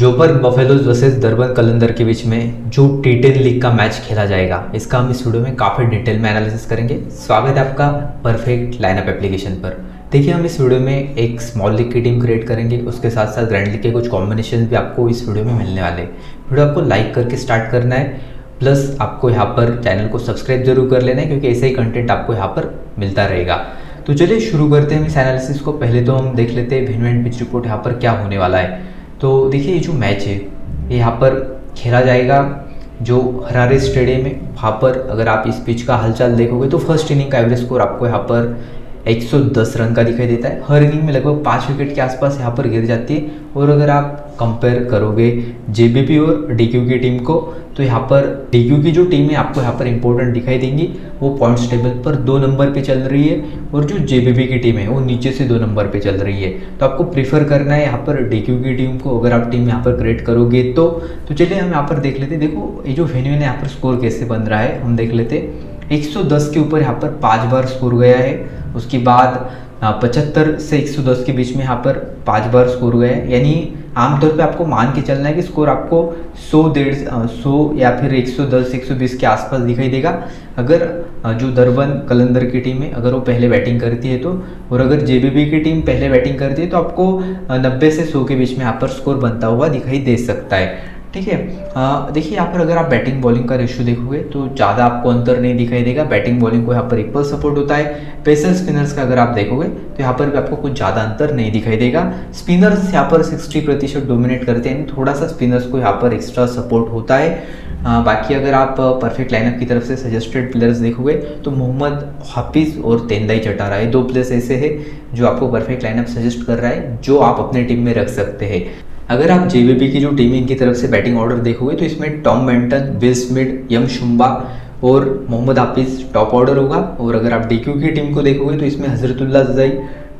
जोपर buffaloes versus दरबन कलंदर के बीच में जो टी टेन लीग का मैच खेला जाएगा, इसका हम इस वीडियो में काफ़ी डिटेल में एनालिसिस करेंगे। स्वागत है आपका परफेक्ट लाइनअप एप्लीकेशन पर। देखिए, हम इस वीडियो में एक स्मॉल लीग की टीम क्रिएट करेंगे, उसके साथ साथ ग्रैंड लीग के कुछ कॉम्बिनेशन भी आपको इस वीडियो में मिलने वाले वीडियो आपको लाइक करके स्टार्ट करना है प्लस आपको यहाँ पर चैनल को सब्सक्राइब ज़रूर कर लेना है, क्योंकि ऐसे ही कंटेंट आपको यहाँ पर मिलता रहेगा। तो चलिए शुरू करते हैं इस एनालिसिस को। पहले तो हम देख लेते हैं भिन्न पिच रिपोर्ट यहाँ पर क्या होने वाला है। तो देखिए, ये जो मैच है, ये यहाँ पर खेला जाएगा, जो हरारे स्टेडियम में, वहाँ पर अगर आप इस पिच का हालचाल देखोगे तो फ़र्स्ट इनिंग का एवरेज स्कोर आपको यहाँ पर 110 रन का दिखाई देता है। हर इनिंग में लगभग पाँच विकेट के आसपास यहाँ पर गिर जाती है। और अगर आप कंपेयर करोगे जेबीपी और डीक्यू की टीम को तो यहाँ पर डीक्यू की जो टीम है आपको यहाँ पर इंपॉर्टेंट दिखाई देंगी, वो पॉइंट्स टेबल पर दो नंबर पे चल रही है और जो जेबीपी की टीम है, वो नीचे से दो नंबर पे चल रही है। तो आपको प्रीफर करना है यहाँ पर डी की टीम को। अगर आप टीम यहाँ पर क्रिएट करोगे तो तो चलिए हम यहाँ पर देख लेते देखो, ये जो वेन्यू है, यहाँ पर स्कोर कैसे बन रहा है, हम देख लेते 110 के ऊपर यहाँ पर पाँच बार स्कोर गया है। उसके बाद पचहत्तर से 110 के बीच में यहाँ पर पाँच बार स्कोर हुए हैं। यानी आमतौर पे आपको मान के चलना है कि स्कोर आपको 100 डेढ़ सौ या फिर 110 120 के आसपास दिखाई देगा। अगर जो दरबन कलंदर की टीम है, अगर वो पहले बैटिंग करती है तो और अगर जेबीबी की टीम पहले बैटिंग करती है तो आपको 90 से 100 के बीच में यहाँ पर स्कोर बनता हुआ दिखाई दे सकता है। ठीक है? देखिए यहाँ पर अगर आप बैटिंग बॉलिंग का रेशियो देखोगे तो ज़्यादा आपको अंतर नहीं दिखाई देगा। बैटिंग बॉलिंग को यहाँ पर इक्वल सपोर्ट होता है। पेसर स्पिनर्स का अगर आप देखोगे तो यहाँ पर भी आपको कुछ ज़्यादा अंतर नहीं दिखाई देगा। स्पिनर्स यहाँ पर सिक्सटी प्रतिशत डोमिनेट करते हैं। थोड़ा सा स्पिनर्स को यहाँ पर एक्स्ट्रा सपोर्ट होता है। आ, बाकी अगर आप परफेक्ट लाइनअप की तरफ़ से सजेस्टेड प्लेयर्स देखोगे तो मोहम्मद हाफिज और तेंदाई चटारा ये दो प्लेयर्स ऐसे हैं जो आपको परफेक्ट लाइनअप सजेस्ट कर रहा है जो आप अपने टीम में रख सकते हैं। अगर आप जेबीबी की जो टीम इनकी तरफ़ से बैटिंग ऑर्डर देखोगे तो इसमें टॉम बेंटन विल स्मिड यम शुम्बा और मोहम्मद हाफिज टॉप ऑर्डर होगा। और अगर आप डीक्यू की टीम को देखोगे तो इसमें हजरतुल्ला जई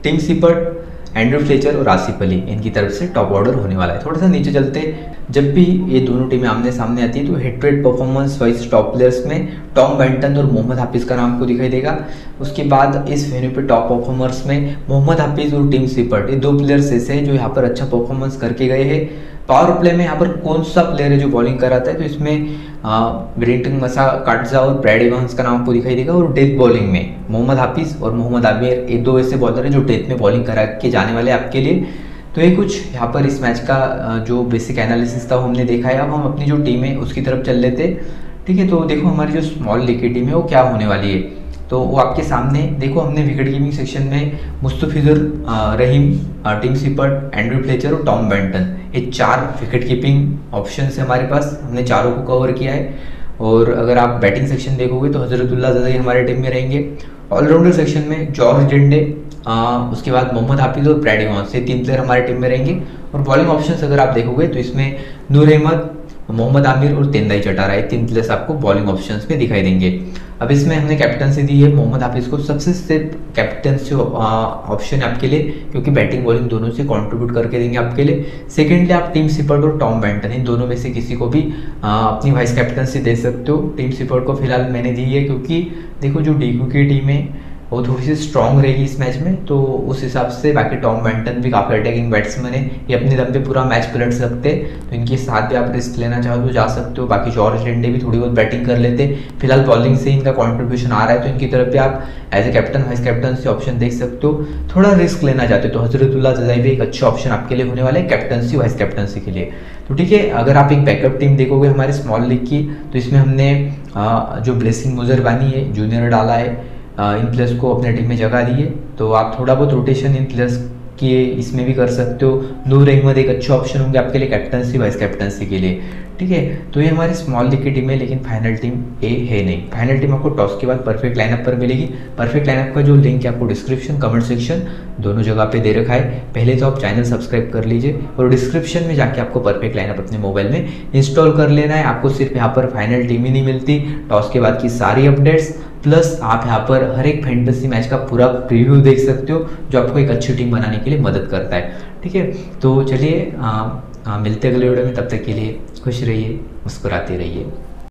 टीम सिपर्ट एंड्रू फ्लेचर और आसिफ अली, इनकी तरफ़ से टॉप ऑर्डर होने वाला है। थोड़ा सा नीचे चलते, जब भी ये दोनों टीमें आमने सामने आती है तो head performance wise top players में टॉम बेंटन और मोहम्मद हाफिज का नाम को दिखाई देगा। उसके बाद इस वेन्यू पे टॉप परफॉर्मर्स में मोहम्मद हाफिज और टीम सिपर्ट ये दो प्लेयर्स ऐसे हैं जो यहाँ पर अच्छा परफॉर्मेंस करके गए हैं। पावर प्ले में यहाँ पर कौन सा प्लेयर है जो बॉलिंग कराता है? तो इसमें ब्रिंटन मसा काटजा और ब्रैड इवांस का नाम आपको दिखाई देगा, और डेथ बॉलिंग में। मोहम्मद हाफिज और मोहम्मद आमिर, ये दो ऐसे बॉलर हैं जो डेथ में बॉलिंग करा के जाने वाले आपके लिए। तो ये कुछ यहाँ पर इस मैच का जो बेसिक एनालिसिस था, हमने देखा है। अब हम अपनी जो टीम है, उसकी तरफ़ चल लेते। ठीक है तो देखो हमारी जो स्मॉल लीग की टीम है, वो क्या होने वाली है? तो वो आपके सामने, देखो हमने विकेट कीपिंग सेक्शन में Mustafizur Rahim Tim Seifert Andrew Fletcher और टॉम बेंटन। ये चार विकेट कीपिंग ऑप्शन है हमारे पास। हमने चारों को कवर किया है। और अगर आप बैटिंग सेक्शन देखोगे तो हजरतुल्ला जजाई हमारे टीम में रहेंगे। ऑलराउंडर सेक्शन में जॉर्ज डेंडे उसके बाद मोहम्मद हाफिज और ब्रैडी ये तीन प्लेयर हमारे टीम में रहेंगे। और बॉलिंग ऑप्शन अगर आप देखोगे तो इसमें नूर अहमद मोहम्मद आमिर और तेंदाई चटारा ये तीन प्लेयर्स आपको बॉलिंग ऑप्शन में दिखाई देंगे। अब इसमें हमने कैप्टनसी दी है। मोहम्मद हाफिज को सबसे सेफ़ कैप्टनसी ऑप्शन आपके लिए क्योंकि बैटिंग बॉलिंग दोनों से कंट्रीब्यूट करके देंगे आपके लिए। सेकेंडली आप टीम सिपर्ट और टॉम बैंटन इन दोनों में से किसी को भी आ, अपनी वाइस कैप्टनसी दे सकते हो। टीम सिपर्ट को फ़िलहाल मैंने दी है क्योंकि देखो जो डी की टीम है वो थोड़ी सी स्ट्रॉन्ग रहेगी इस मैच में तो उस हिसाब से बाकी टॉम बेंटन भी काफ़ी अटैकिंग बैट्समैन है। ये अपने दम पे पूरा मैच पलट सकते हैं। तो इनके साथ भी आप रिस्क लेना चाहो तो जा सकते हो। बाकी जॉर्ज लेंडे भी थोड़ी बहुत बैटिंग कर लेते फ़िलहाल बॉलिंग से इनका कॉन्ट्रीब्यूशन आ रहा है। तो इनकी तरफ़ भी आप as a captain vice captain से ऑप्शन देख सकते हो। थोड़ा रिस्क लेना चाहते हो तो हजरतुल्ला जजाई भी एक अच्छा ऑप्शन आपके लिए होने वाला है कैप्टनसी वाइस कैप्टनसी के लिए। तो ठीक है, अगर आप एक बैकअप टीम देखोगे हमारे स्मॉल लीग की तो इसमें हमने जो ब्लेसिंग मुजरबानी है जूनियर डाला है। इन प्लेयर्स को अपने टीम में जगह दी है तो आप थोड़ा बहुत रोटेशन इन प्लेयर्स के इसमें भी कर सकते हो। नूर अहमद एक अच्छे ऑप्शन होंगे आपके लिए कैप्टनसी वाइस कैप्टनसी के लिए। ठीक है? तो ये हमारी स्मॉल लीग की टीम है, लेकिन फाइनल टीम ए है नहीं। फाइनल टीम आपको टॉस के बाद परफेक्ट लाइनअप पर मिलेगी। परफेक्ट लाइनअप का जो लिंक है आपको डिस्क्रिप्शन कमेंट सेक्शन दोनों जगह पे दे रखा है। पहले तो आप चैनल सब्सक्राइब कर लीजिए और डिस्क्रिप्शन में जाके आपको परफेक्ट लाइनअप अपने मोबाइल में इंस्टॉल कर लेना है। आपको सिर्फ़ यहाँ पर फाइनल टीम ही नहीं मिलती। टॉस के बाद की सारी अपडेट्स प्लस आप यहाँ पर हर एक फैंटेसी मैच का पूरा प्रीव्यू देख सकते हो, जो आपको एक अच्छी टीम बनाने के लिए मदद करता है। ठीक है? तो चलिए मिलते अगले वीडियो में, तब तक के लिए खुश रहिए, मुस्कुराते रहिए।